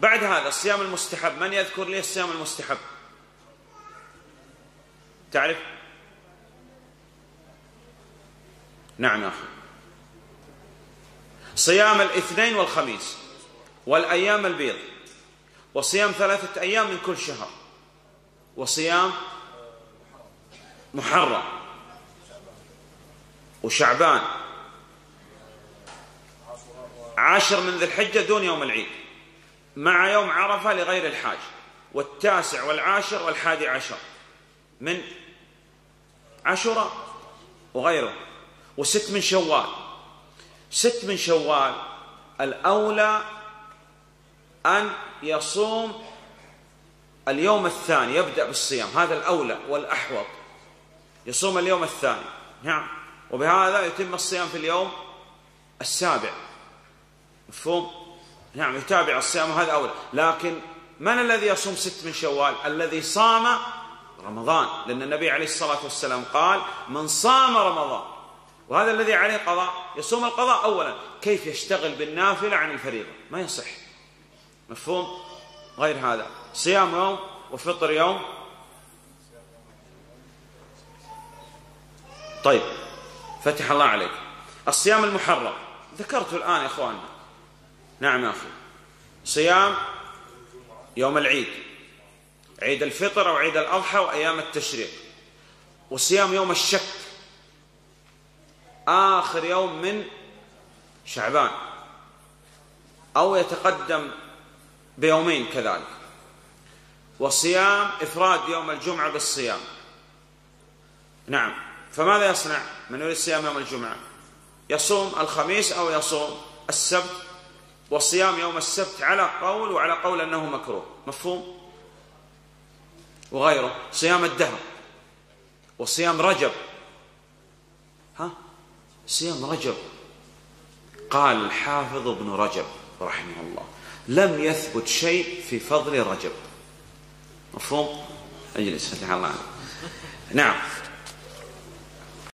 بعد هذا الصيام المستحب من يذكر لي الصيام المستحب؟ تعرف؟ نعم يا أخي. صيام الاثنين والخميس والأيام البيض وصيام ثلاثة أيام من كل شهر وصيام محرم وشعبان. عشر من ذي الحجة دون يوم العيد. مع يوم عرفة لغير الحاج والتاسع والعاشر والحادي عشر من عشرة وغيره وست من شوال. ست من شوال الأولى أن يصوم اليوم الثاني يبدأ بالصيام هذا الأولى والأحوط يصوم اليوم الثاني. نعم. وبهذا يتم الصيام في اليوم السابع. مفهوم؟ نعم يتابع الصيام هذا أولى لكن من الذي يصوم ست من شوال؟ الذي صام رمضان. لأن النبي عليه الصلاة والسلام قال من صام رمضان. وهذا الذي عليه قضاء يصوم القضاء أولا. كيف يشتغل بالنافلة عن الفريضة؟ ما يصح. مفهوم؟ غير هذا. صيام يوم وفطر يوم. طيب فتح الله عليك. الصيام المحرم. ذكرته الآن يا إخواننا. نعم يا أخي. صيام يوم العيد. عيد الفطر أو عيد الأضحى وأيام التشريق. وصيام يوم الشك. آخر يوم من شعبان. أو يتقدم بيومين كذلك. وصيام إفراد يوم الجمعة بالصيام. نعم. فماذا يصنع؟ من يريد صيام يوم الجمعة؟ يصوم الخميس أو يصوم السبت؟ وصيام يوم السبت على قول وعلى قول أنه مكروه. مفهوم؟ وغيره. صيام الدهر. وصيام رجب. ها؟ صيام رجب. قال الحافظ ابن رجب رحمه الله. لم يثبت شيء في فضل رجب. مفهوم؟ أجلس فتح الله. نعم.